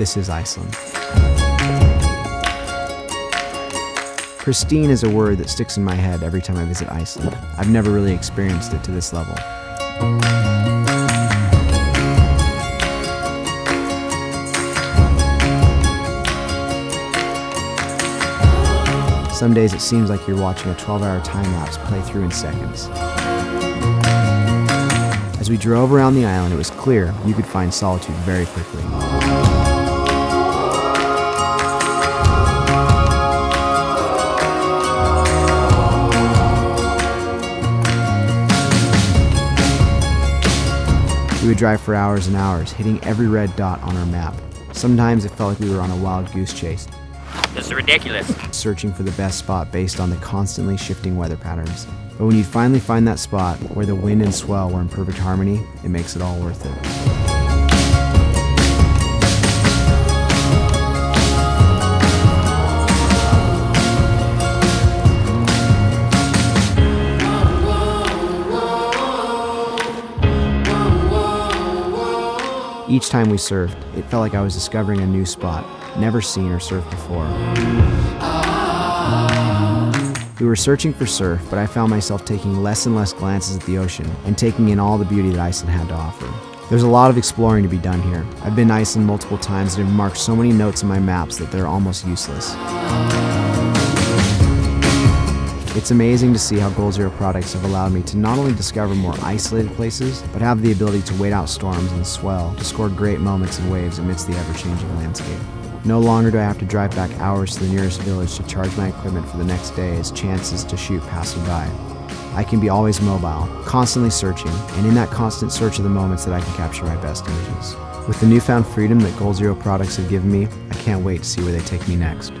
This is Iceland. Pristine is a word that sticks in my head every time I visit Iceland. I've never really experienced it to this level. Some days it seems like you're watching a 12 hour time lapse play through in seconds. As we drove around the island, it was clear you could find solitude very quickly. We would drive for hours and hours, hitting every red dot on our map. Sometimes it felt like we were on a wild goose chase, This is ridiculous. searching for the best spot based on the constantly shifting weather patterns. But when you finally find that spot where the wind and swell were in perfect harmony, it makes it all worth it. Each time we surfed, it felt like I was discovering a new spot, never seen or surfed before. We were searching for surf, but I found myself taking less and less glances at the ocean and taking in all the beauty that Iceland had to offer. There's a lot of exploring to be done here. I've been to Iceland multiple times and have marked so many notes in my maps that they're almost useless. It's amazing to see how Goal Zero products have allowed me to not only discover more isolated places, but have the ability to wait out storms and swell to score great moments and waves amidst the ever changing landscape. No longer do I have to drive back hours to the nearest village to charge my equipment for the next day as chances to shoot pass by. I can be always mobile, constantly searching, and in that constant search of the moments that I can capture my best images. With the newfound freedom that Goal Zero products have given me, I can't wait to see where they take me next.